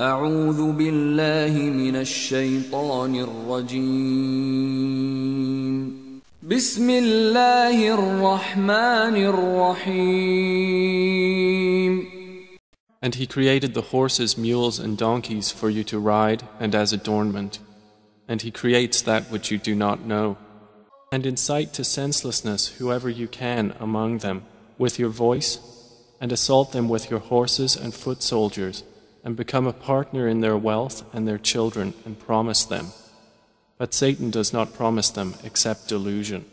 أعوذ بالله من الشيطان الرجيم بسم الله الرحمن الرحيم And he created the horses, mules, and donkeys for you to ride and as adornment. And he creates that which you do not know. And incite to senselessness whoever you can among them with your voice, and assault them with your horses and foot soldiers, and become a partner in their wealth and their children, and promise them. But Satan does not promise them except delusion.